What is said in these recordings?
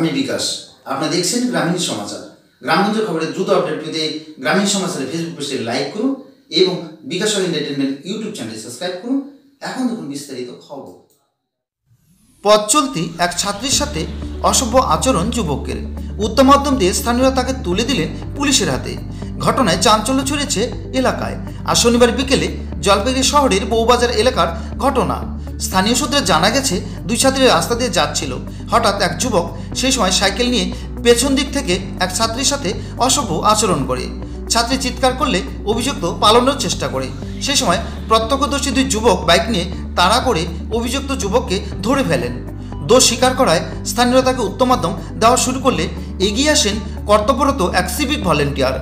বিকাশ। আপনারা দেখছেন গ্রামীণ সমাচার। গ্রামগঞ্জের খবরের দ্রুত আপডেট পেতে গ্রামীণ সমাচারের ফেসবুক পেজটি লাইক করুন এবং Bikash entertainment YouTube channel subscribe করুন। এখন দেখুন বিস্তারিত খবর। পথ চলতি এক ছাত্রীর সাথে অসভ্য আচরণ যুবকের। উত্তম মাধ্যম দিয়ে স্থানীয়রা তাকে তুলে দিলেন পুলিশের হাতে। ঘটনায় চাঞ্চল্য ছড়িয়েছে এলাকায়। আর শনিবার বিকেলে জলপাইগুড়ি শহরের বউবাজার এলাকার ঘটনা। স্থানীয় সূত্রে জানা গেছে, দুই ছাত্রী রাস্তা দিয়ে যাচ্ছিল। হঠাৎ এক যুবক সেই সময় সাইকেল নিয়ে পেছন দিক থেকে এক ছাত্রীর সাথে অসভ্য আচরণ করে। ছাত্রী চিৎকার করলে অভিযুক্ত পালানোর চেষ্টা করে। সেই সময় প্রত্যক্ষদর্শী দুই যুবক বাইক নিয়ে তাড়া করে অভিযুক্ত যুবককে ধরে ফেলেন। দোষ স্বীকার করায় স্থানীয়রা তাকে উত্তম মাধ্যম দেওয়া শুরু করলে এগিয়ে আসেন কর্তব্যরত এক সিভিক ভলেন্টিয়ার।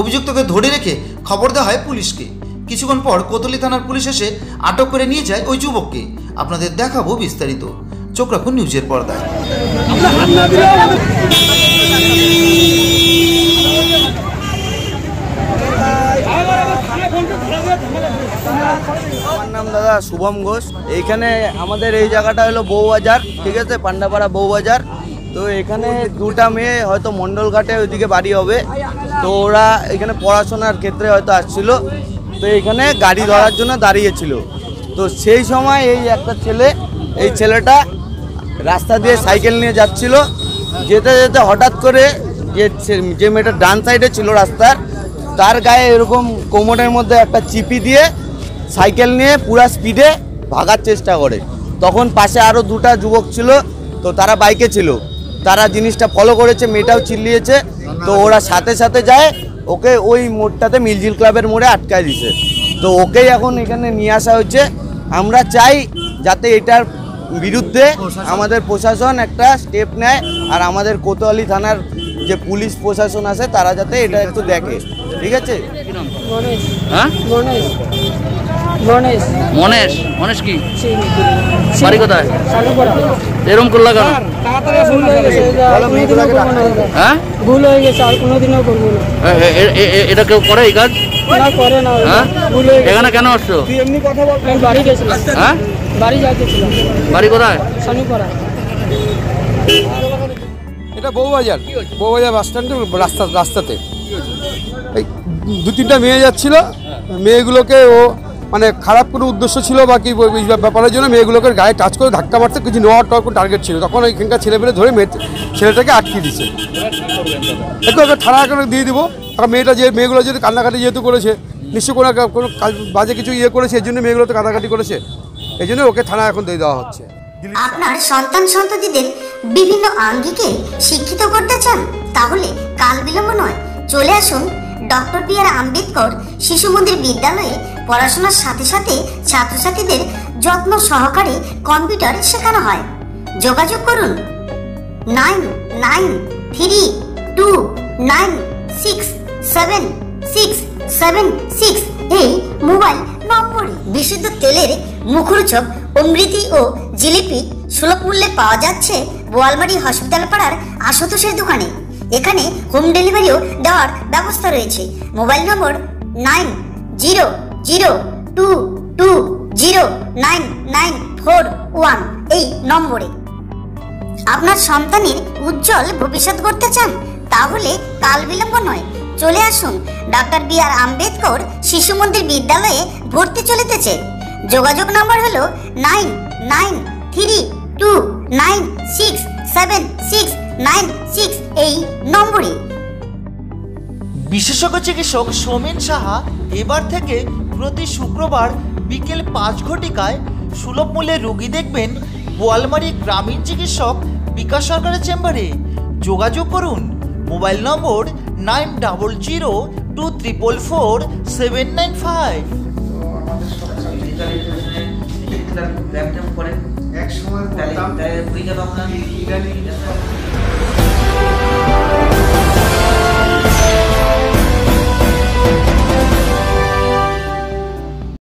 অভিযুক্তকে ধরে রেখে খবর দেওয়া হয় পুলিশকে। কিছুক্ষণ পর কোতলি থানার পুলিশ এসে আটক করে নিয়ে যায় ওই যুবককে। আপনাদের দেখাবো বিস্তারিত। চোখ রাখুন নিউজের পর্দায়। আমার নাম দাদা শুভম ঘোষ। এইখানে আমাদের এই জায়গাটা হলো বউবাজার, ঠিক আছে? পান্ডাপাড়া বউবাজার। তো এখানে দুটা মেয়ে হয়তো মণ্ডল ঘাটে ওইদিকে বাড়ি হবে। তো ওরা এখানে পড়াশোনার ক্ষেত্রে হয়তো আসছিল। তো এখানে গাড়ি ধরার জন্য দাঁড়িয়েছিল। তো সেই সময় এই একটা ছেলে, এই ছেলেটা রাস্তা দিয়ে সাইকেল নিয়ে যাচ্ছিল। যেতে যেতে হঠাৎ করে যে যে মেয়েটা ডান সাইডে ছিল রাস্তার, তার গায়ে এরকম কোমরের মধ্যে একটা চিপি দিয়ে সাইকেল নিয়ে পুরা স্পিডে ভাগার চেষ্টা করে। তখন পাশে আরও দুটা যুবক ছিল, তো তারা বাইকে ছিল। তারা জিনিসটা ফলো করেছে, মেয়েটাও চিল্লিয়েছে। তো ওরা সাথে সাথে যায় ওকে ওই মোড়টাতে মিলজিল ক্লাবের মোড়ে আটকায় দিছে। তো ওকেই এখন এখানে নিয়ে আসা হচ্ছে। আমরা চাই যাতে এটার বিরুদ্ধে আমাদের প্রশাসন একটা স্টেপ নেয় আর আমাদের কোতোয়ালি থানার যে পুলিশ প্রশাসন আছে তারা যাতে এটা একটু দেখে। ঠিক আছে? হ্যাঁ? মনেশ। মনেশ? কি? সিং বাড়ি কোথায়? এরম করলা কেন? হয়ে? ভুল হয়ে গেছে আর কোনোদিনও করব না। এ- এ- এ- এ- এ- এটা কেউ করে এই কাজ? না করে না হ্যাঁ? ভুল হয়ে এখানে কেন আসছো? আমি বাড়ি গেছিলাম। হ্যাঁ? বাড়ি যাচ্ছিলাম বাড়ি কোথায়? সানুপাড়া এটা বউবাজার। বউবাজার বাস স্ট্যান্ডের রাস্তা রাস্তাতে। এই দু তিনটা মেয়ে যাচ্ছিল। মেয়েগুলোকে ও মানে খারাপ কোনো উদ্দেশ্য ছিল বা কি ব্যাপারের জন্য মেয়েগুলোকে গায়ে টাচ করে ধাক্কা মারতে কিছু নেওয়ার টার টার্গেট ছিল। তখন ওইখানকার ছেলেপেলে ধরে মেয়ে ছেলেটাকে আটকে দিছে একটু ওকে থানা করে দিয়ে দিব। কারণ মেয়েটা যে মেয়েগুলো যেহেতু কান্নাকাটি যেহেতু করেছে নিশ্চয় কোনো একটা- কোনো বাজে কিছু ইয়ে করেছে এই জন্য মেয়েগুলো তো কান্নাকাটি করেছে। এই জন্য ওকে থানা এখন দিয়ে দেওয়া হচ্ছে। আপনার সন্তান সন্ততিদের বিভিন্ন আঙ্গিকে শিক্ষিত করতে চান, তাহলে কাল বিলম্ব নয়। চলে আসুন ডক্টর বি আর আম্বেদকর শিশু মন্দির বিদ্যালয়ে পড়াশোনার সাথে সাথে ছাত্রছাত্রীদের যত্ন সহকারে কম্পিউটার শেখানো হয়। যোগাযোগ করুন nine nine three two nine six seven six seven six এই মোবাইল নম্বরে বিশুদ্ধ তেলের মুখরোচক অমৃতি ও জিলিপি সুলভ মূল্যে পাওয়া যাচ্ছে বোয়ালমারি হসপিটাল পাড়ার আশুতোষের দোকানে। এখানে হোম ডেলিভারিও দেওয়ার ব্যবস্থা রয়েছে। Mobile number nine zero zero two two zero nine nine four one এই নম্বরে। আপনার সন্তানের উজ্জ্বল ভবিষ্যৎ করতে চান, তাহলে কাল বিলম্ব নয়। চলে আসুন, ডাক্তার বি আর আম্বেদকর শিশু মন্দির বিদ্যালয়ে ভর্তি চলিতেছে। যোগাযোগ নম্বর হলো nine nine three two nine six seven six এই নম্বরে। বিশেষজ্ঞ চিকিৎসক সোমেন সাহা এবার থেকে প্রতি শুক্রবার বিকেল পাঁচ ঘটিকায় সুলভ মূল্যে রোগী দেখবেন বোয়ালমারি গ্রামীণ চিকিৎসক বিকাশ সরকারের চেম্বারে। যোগাযোগ করুন mobile number nine double zero two triple four seven nine five. এক সময়